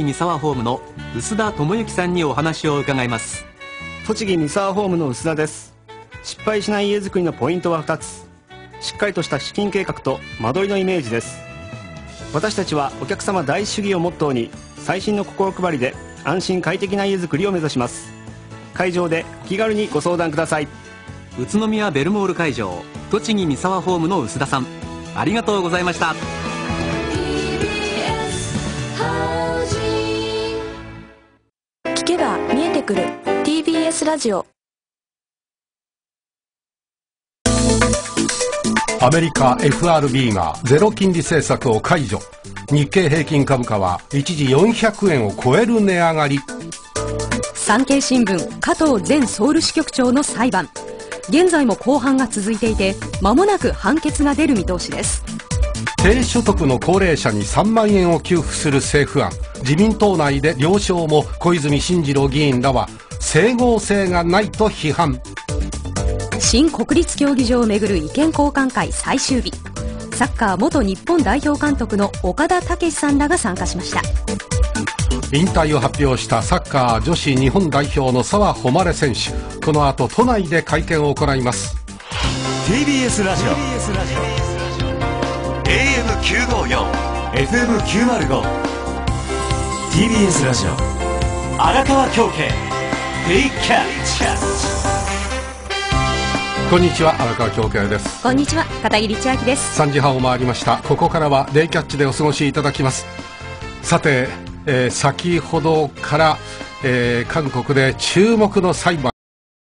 三沢ホームの薄田智之さんにお話を伺います。栃木三沢ホームの薄田です。失敗しない家づくりのポイントは2つ。しっかりとした資金計画と間取りのイメージです。私たちはお客様大主義をモットーに最新の心配りで安心快適な家づくりを目指します。会場でお気軽にご相談ください。宇都宮ベルモール会場栃木三沢ホームの薄田さんありがとうございましたけば見えてくる。TBS ラジオ。アメリカ FRB がゼロ金利政策を解除。日経平均株価は一時400円を超える値上がり。産経新聞加藤前ソウル支局長の裁判。現在も公判が続いていて間もなく判決が出る見通しです。低所得の高齢者に3万円を給付する政府案自民党内で了承も小泉進次郎議員らは整合性がないと批判。新国立競技場をめぐる意見交換会最終日。サッカー元日本代表監督の岡田武さんらが参加しました。引退を発表したサッカー女子日本代表の澤穂希選手。この後都内で会見を行います。TBS ラジオ。AM954 FM905 TBS ラジオ。荒川京慶。デイキャッチこんにちは。荒川京慶です。こんにちは。片桐千秋です。3時半を回りました。ここからはデイキャッチでお過ごしいただきます。さて、えー先ほどから、えー韓国で注目の裁判